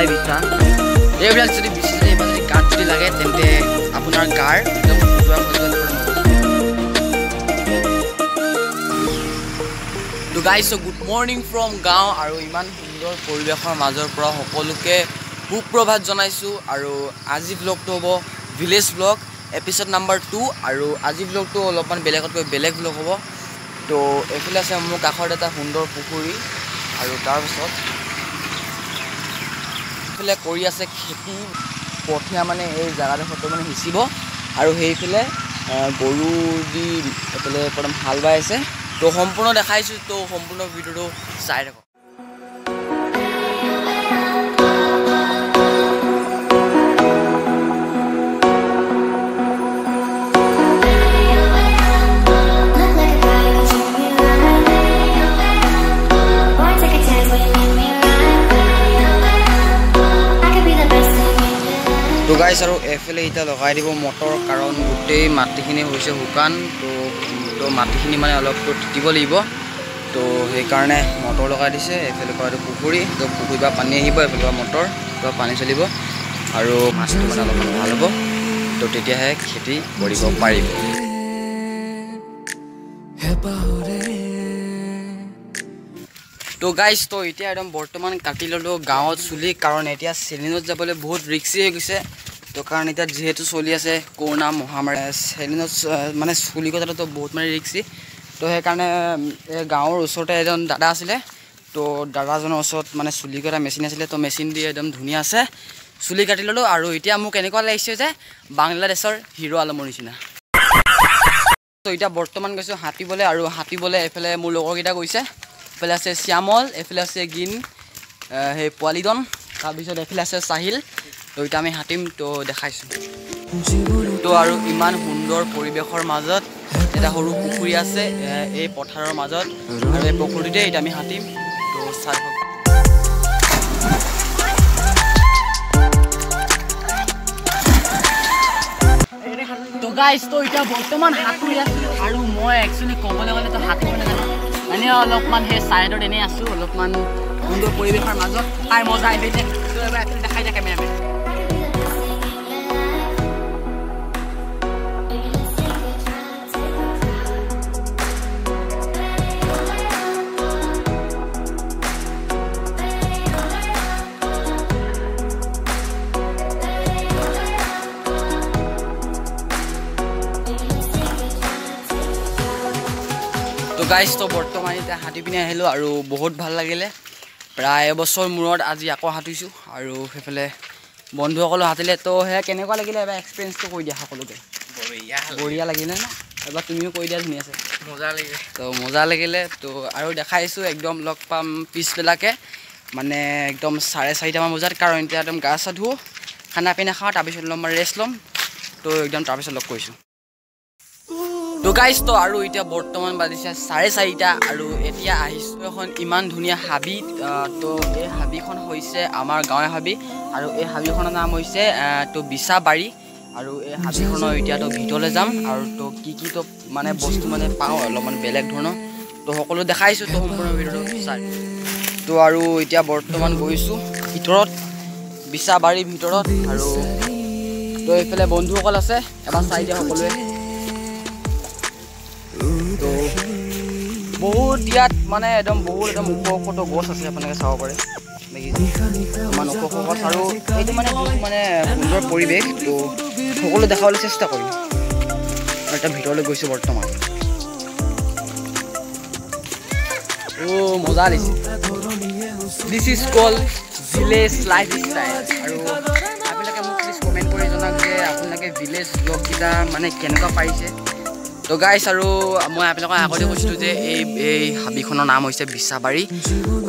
এইবিলাক যদি বিচাৰে এইবিলাক যদি গাত যদি লাগে তেন্তে আপোনাৰ গাৰ একদম তো গাইছ গুড মৰ্ণিং ফ্ৰম গাঁও আৰু ইমান সুন্দৰ পৰিৱেশৰ মাজৰ পৰা সকলোকে সুপ্ৰভাত জনাইছোঁ আৰু আজি ব্লগটো হ'ব village blog episode number two আৰু আজি ব্লগটো অলপমান বেলেগতকৈ বেলেগ ব্লগ হ'ব। তো এইফালে আছে মোৰ কাষত এটা সুন্দৰ পুখুৰী আৰু তাৰপিছত এইফালে কৰি আছে খেতি কঠীয়া মানে এই জেগাডোখৰটো মানে সিঁচিব। আৰু সেইফালে গৰু দি এইফালে প্ৰথম হাল বাই আছে। তো সম্পূৰ্ণ দেখাইছোঁ তো সম্পূৰ্ণ ভিডিঅ'টো চাই থাকক। গাইছ আৰু এইফালে এতিয়া লগাই দিব মটৰ কাৰণ গোটেই মাটিখিনি হৈছে শুকান তো তো মাটিখিনি মানে অলপ তিতিব লাগিব। তো সেইকাৰণে মটৰ লগাই দিছে এইফালে পৰা এইটো পুখুৰী তো পুখুৰীৰ পৰা পানী আহিব এইফালৰ পৰা মটৰ পৰা পানী চলিব আৰু মাছটো মানে অলপমান ভাল হ'ব। তো তেতিয়াহে খেতি কৰিব পাৰিব। তো গাইছ তো এতিয়া একদম বৰ্তমান কাটি ল'লোঁ গাঁৱত চুলি কাৰণ এতিয়া চেলিনত যাবলৈ বহুত ৰিক্সি হৈ গৈছে। তো কাৰণ এতিয়া যিহেতু চলি আছে কৰোণা মহামাৰী চ- মানে চুলি কটাটো বহুত মানে ৰিক্সি। তো সেইকাৰণে গাঁৱৰ ওচৰতে এজন দাদা আছিলে। তো দাদাজনৰ ওচৰত মানে চুলি কটা মেচিন আছিলে। তো মেচিন দি একদম ধুনীয়া আছে। চুলি কাটি ল'লোঁ আৰু এতিয়া মোক এনেকুৱা লাগিছে যে বাংলাদেশৰ হিৰ' আলমৰ নিচিনা। তো এতিয়া বৰ্তমান গৈছোঁ হাতীবলৈ আৰু হাতীবলৈ এইফালে মোৰ লগৰকেইটা গৈছে। এইফালে আছে শ্যামল এইফালে আছে গিন সেই পোৱালিদন তাৰপিছত এইফালে আছে চাহিল। তো এতিয়া আমি হাতিম তো দেখাইছোঁ। তো আৰু ইমান সুন্দৰ পৰিৱেশৰ মাজত এটা সৰু পুখুৰী আছে এই পথাৰৰ মাজত আৰু এই পুখুৰীতে এতিয়া আমি হাতিম তো চাই তো এতিয়া বৰ্তমান সাঁতুৰি আছোঁ আৰু মই একচুৱেলি ক'বলৈ গ'লে তো সাঁতুৰিব নাজানো মানে অলপমান সেই ছাইডত এনেই আছোঁ অলপমান সুন্দৰ পৰিৱেশৰ মাজত। খাই মজা actually দেখাই থাকে কেমেৰামেন গাইজ তো বৰ্তমান এতিয়া সাঁতুৰি পিনে আহিলোঁ আৰু বহুত ভাল লাগিলে। প্ৰায় এবছৰ মূৰত আজি আকৌ সাঁতুৰিছোঁ আৰু সেইফালে বন্ধুসকলো সাঁতুৰিলে তো সেয়া কেনেকুৱা লাগিলে এবাৰ এক্সপিৰিয়েঞ্চটো কৈ দিয়া সকলোকে? বঢ়িয়া লাগিলে। ন? এবাৰ তুমিও কৈ দিয়া ধুনীয়াছে মজা লাগিলে। তো মজা লাগিলে। তো আৰু দেখাইছোঁ একদম লগ পাম পিছবেলাকে। মানে একদম চাৰে চাৰিটামান বজাত কাৰণ এতিয়া একদম গা চা ধুওঁ খানা পিনা খাওঁ তাৰপিছত অলপমান ৰেষ্ট ল'ম। তো একদম তাৰপিছত লগ কৰিছোঁ। তো গাইজ তো আৰু এতিয়া বৰ্তমান বাজিছে চাৰে চাৰিটা আৰু এতিয়া আহিছোঁ এখন ইমান ধুনীয়া হাবি তো এই হাবিখন হৈছে আমাৰ গাঁৱৰ হাবি আৰু এই হাবিখনৰ নাম হৈছে তো বিছাবাৰী আৰু এই হাবিখনৰ এতিয়াতো ভিতৰলৈ যাম আৰু তো কি কি তো মানে বস্তু মানে পাওঁ অলপমান বেলেগ ধৰণৰ। তো সকলো দেখাইছোঁ তো সম্পূৰ্ণ চাই। তো আৰু এতিয়া বৰ্তমান গৈছোঁ ভিতৰত বিছাবাৰীৰ ভিতৰত আৰু তো এইফালে বন্ধুসকল আছে এবাৰ চাই দিয়া সকলোৱে। বহুত ইয়াত মানে একদম বহুত একদম ওখ ওখটো গছ আছে আপোনালোকে চাব পাৰে। দেখিছে? ইমান ওখ ওখ গছ আৰু এইটো মানে বহুত মানে সুন্দৰ পৰিৱেশ। তো সকলো দেখাবলৈ চেষ্টা কৰিম। আৰু এতিয়া ভিতৰলৈ গৈছোঁ বৰ্তমান। মজা লাগিছে this is call village lifestyle আৰু আপোনালোকে মোক প্লিজ কমেণ্ট কৰি জনাওক যে আপোনালোকে ভিলেজ ব্লগকেইটা মানে কেনেকুৱা পাৰিছে তো গাইছ আৰু মই আপোনালোকক আগতে কৈছিলোঁ যে এই এই হাবিখনৰ নাম হৈছে বিছাবাৰী।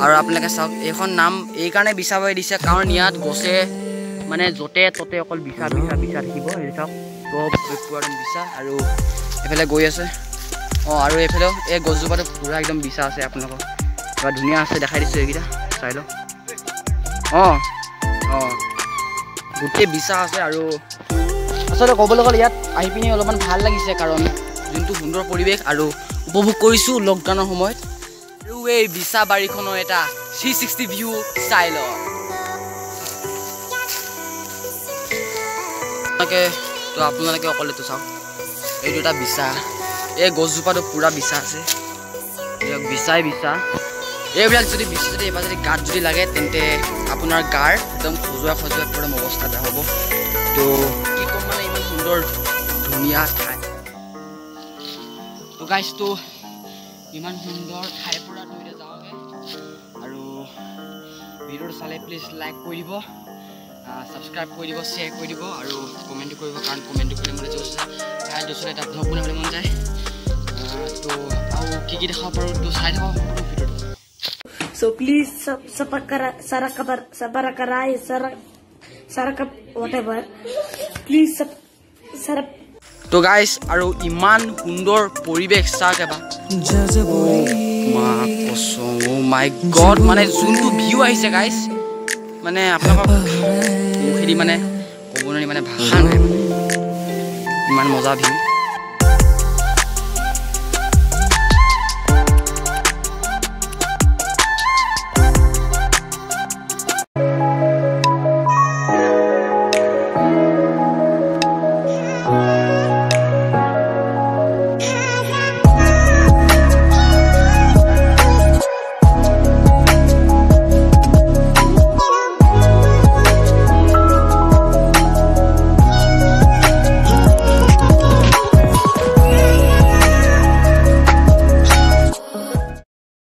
আৰু আপোনালোকে চাওক এইখন নাম এইকাৰণে বিছাবাৰী দিছে কাৰণ ইয়াত গছে মানে য'তে ত'তে অকল বিছা বিছা বিছা থাকিব হেৰি চাওক পুৰা একদম বিছা আৰু এইফালে গৈ আছে। অঁ আৰু এইফালেও এই গছজোপাটো পূৰা একদম বিছা আছে আপোনালোকৰ। এবাৰ ধুনীয়া আছে দেখাই দিছোঁ এইকেইটা চাই লওক। অঁ অঁ গোটেই বিছা আছে আৰু আচলতে ক'বলৈ গ'লে ইয়াত আহি পিনি অলপমান ভাল লাগিছে কাৰণ যোনটো সুন্দৰ পৰিৱেশ আৰু উপভোগ কৰিছোঁ লকডাউনৰ সময়ত আৰু এই বিছা বাৰীখনৰ এটা থ্ৰী ছিক্সটি ভিউ আপোনালোকে তো আপোনালোকে অকলেতো চাওক এইটো এটা বিচা এই গছজোপাটো পূৰা বিচা আছে। এইবিলাক বিচাই বিচা এইবিলাক যদি বিচা যদি এইবাৰ যদি গাত যদি লাগে তেন্তে আপোনাৰ গাৰ একদম খজুৱাই খজুৱাই একদম অৱস্থা বেয়া হ'ব। তো কি ক'ম মানে ইমান সুন্দৰ ধুনীয়া ঠাই। তো গাইজটো ইমান সুন্দৰ ঠাইৰ পৰা তো এতিয়া যাওঁগৈ। আৰু ভিডিঅ'টো চালে প্লিজ লাইক কৰি দিব ছাবস্ক্ৰাইব কৰি দিব শ্বেয়াৰ কৰি দিব আৰু কমেণ্টো কৰিব কাৰণ কমেণ্টটো কৰিলে মানে য'ত ঠাই য'ত এটা ব্লগ বনাবলৈ মন যায়। তো আৰু কি কি দেখাব পাৰোঁ তো চাই থাকক ভিডিঅ'টো। So please sub sapakara sarakabar sabarakarai sarak sarakap whatever. Please sub sarap তো গাইজ আৰু ইমান সুন্দৰ পৰিৱেশ চাওক এবাৰ। মাই গড মানে যোনটো ভিউ আহিছে গাইজ মানে আপোনালোকক মানে ক'ব নোৱাৰি মানে ভাষা নাই মানে। ইমান মজা ভিউ